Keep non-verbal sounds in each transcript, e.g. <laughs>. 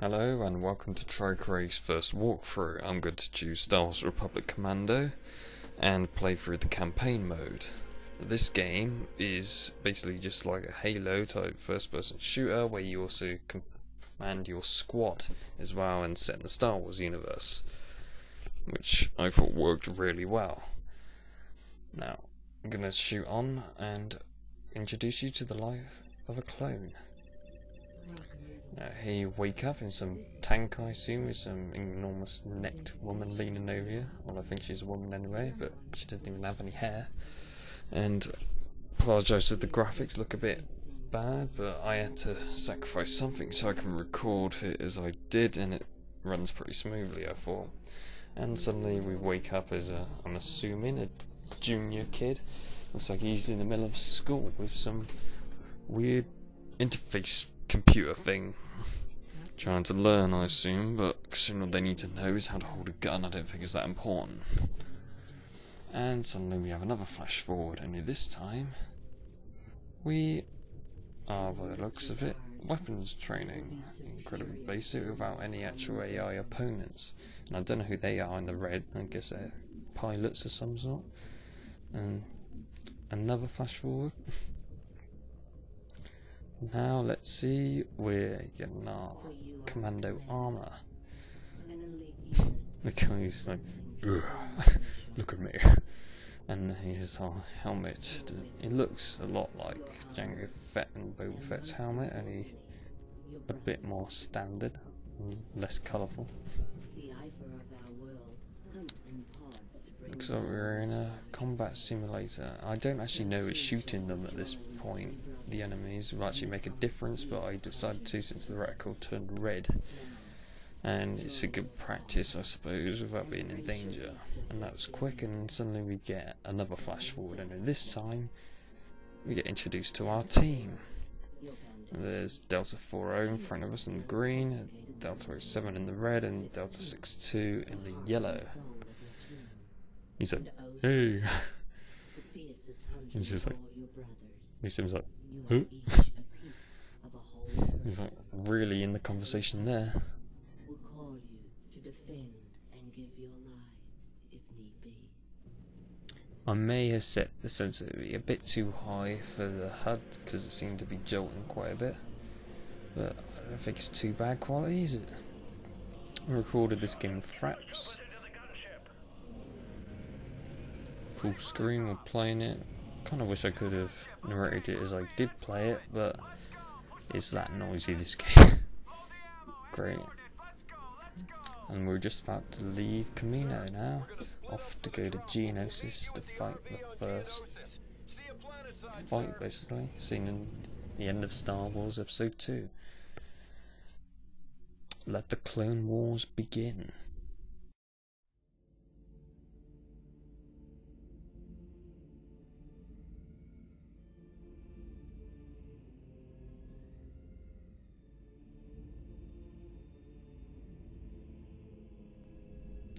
Hello and welcome to Trikraig's first walkthrough. I'm going to choose Star Wars Republic Commando and play through the campaign mode. This game is basically just like a Halo type first person shooter where you also command your squad as well and set in the Star Wars universe, which I thought worked really well. Now, I'm going to shoot on and introduce you to the life of a clone. Uh, here you wake up in some tank, I assume, with some enormous necked woman leaning over you. Well, I think she's a woman anyway, but she doesn't even have any hair. And apologise that the graphics look a bit bad, but I had to sacrifice something so I can record it as I did, and it runs pretty smoothly, I thought. And suddenly we wake up as a, I'm assuming, a junior kid. Looks like he's in the middle of school with some weird interface computer thing. Trying to learn, I assume, but soon what they need to know is how to hold a gun. I don't think it's that important. And suddenly we have another flash forward, only this time we are, by the looks of it, weapons training. Incredibly basic without any actual AI opponents. And I don't know who they are in the red, I guess they're pilots of some sort. And another flash forward. <laughs> Now let's see, we're getting our commando armor. <laughs> Look how he's like, <laughs> look at me. And his helmet, it looks a lot like Jango Fett and Boba Fett's helmet, only a bit more standard, less colourful. Looks like we're in a combat simulator. I don't actually know it's shooting them at this point the enemies will actually make a difference, but I decided to since the reticle turned red. And it's a good practice, I suppose, without being in danger. And that's quick, and suddenly we get another flash forward, and this time we get introduced to our team. There's Delta 40 in front of us in the green, Delta 07 in the red, and Delta 62 in the yellow. <laughs> He's like, hey! He's just like, he seems like, huh? <laughs> He's like really in the conversation there. I may have set the sensitivity a bit too high for the HUD because it seemed to be jolting quite a bit. But I don't think it's too bad quality, is it? I recorded this game with Fraps. Full screen while playing it kind of wish I could have narrated it as I did play it, but it's that noisy this <laughs> game. Great. And we're just about to leave Kamino now, off to go to Geonosis to fight the first fight, basically, seen in the end of Star Wars Episode 2. Let the Clone Wars begin.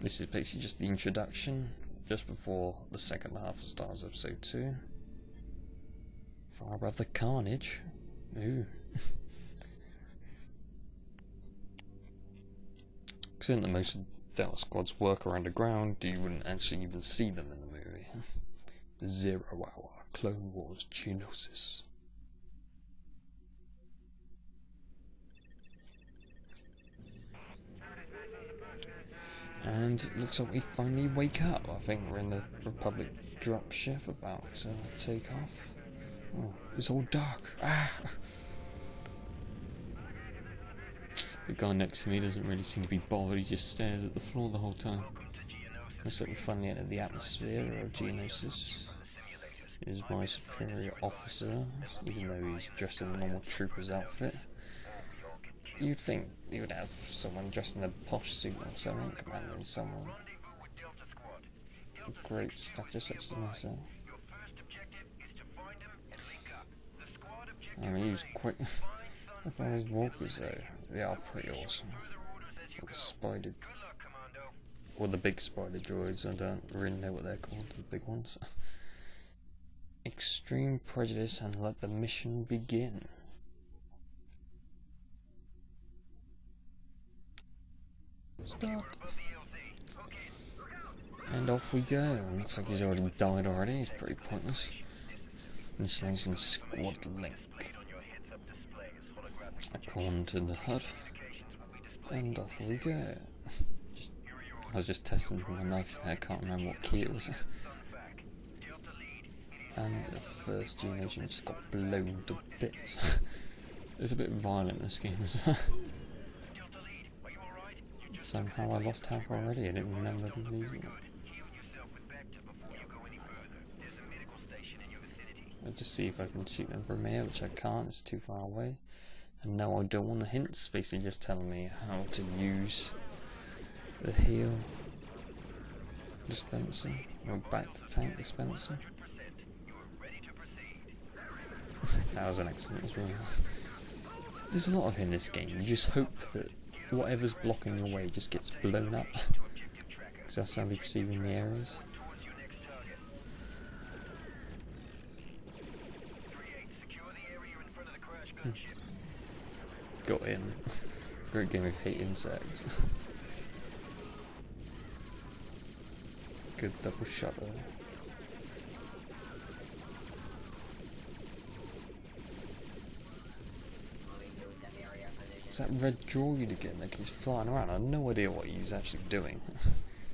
This is basically just the introduction, just before the second half of Star Wars Episode 2. Far the carnage. Ooh. <laughs> Considering that most of Delta squads work around the ground, you wouldn't actually even see them in the movie. <laughs> Zero Hour, Clone Wars, Geonosis. And looks like we finally wake up. I think we're in the Republic dropship about to take off. Oh, it's all dark. Ah! The guy next to me doesn't really seem to be bothered, he just stares at the floor the whole time. Looks like we finally entered the atmosphere of Geonosis. Is my superior officer, even though he's dressed in a normal trooper's outfit. You'd think you would have someone dressed in a posh suit or something, commanding someone. Great stuff, just such as myself. I mean, he's quick. <laughs> Look at those walkers though. They are pretty awesome. the spider. Or the big spider droids, I don't really know what they're called, the big ones. <laughs> Extreme prejudice and let the mission begin. Start. And off we go. Looks like he's already died already. He's pretty pointless. Initializing squad link. Call into the HUD. And off we go. I was just testing my knife I can't remember what key it was. and the first generation just got blown to bits. <laughs> it's a bit violent this game <laughs> Somehow I lost half already, I didn't remember losing it. I'll just see if I can shoot them from here, which I can't, it's too far away. And no, I don't want the hints, basically just telling me how to use the heal dispenser, or bacta tank dispenser. <laughs> that was an accident as well. <laughs> There's a lot of in this game, you just hope that whatever's blocking your way just gets blown up. Because that's how they perceiving the areas. Hmm. Got in. Great game of hate insects. <laughs> Good double shot It's that red droid again that keeps flying around. I have no idea what he's actually doing.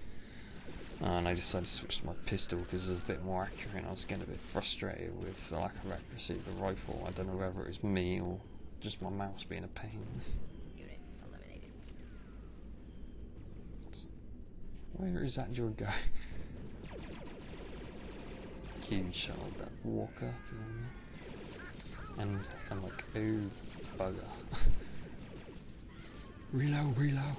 <laughs> and I decided to switch to my pistol because it's a bit more accurate and I was getting a bit frustrated with the lack of accuracy of the rifle. I don't know whether it was me or just my mouse being a pain. Where is that your guy? <laughs> Huge shot that walker. And I'm like, oh bugger. <laughs> Reload, reload.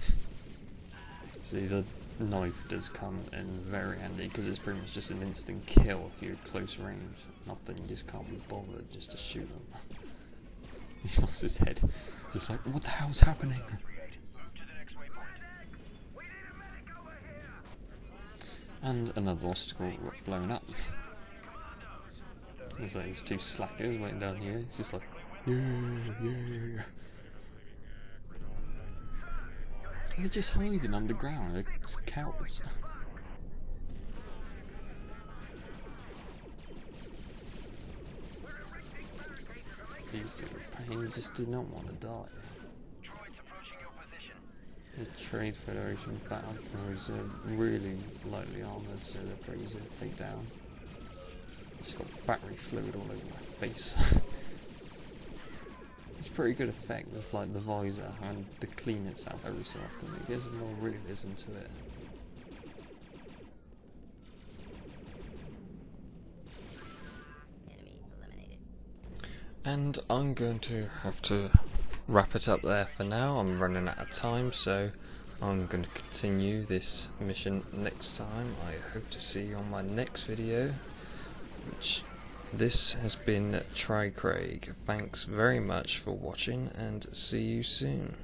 <laughs> See, the knife does come in very handy because it's pretty much just an instant kill if you're close range. Nothing, you just can't be bothered just to shoot him. <laughs> He's lost his head. Just like, what the hell's happening? And another obstacle blown up. <laughs> There's like these two slackers waiting down here. It's just like, yeah, yeah, yeah. They're just hiding underground. They're cowards. He's doing pain. He just did not want to die. The Trade Federation battle crews are uh, really lightly armoured, so they're pretty easy to take down. Just got battery fluid all over my face. <laughs> it's pretty good effect with like the visor and the clean itself every so often. It gives more realism to it. And I'm going to have to wrap it up there for now. I'm running out of time, so I'm going to continue this mission next time. I hope to see you on my next video. Which this has been Trikraig. Thanks very much for watching and see you soon.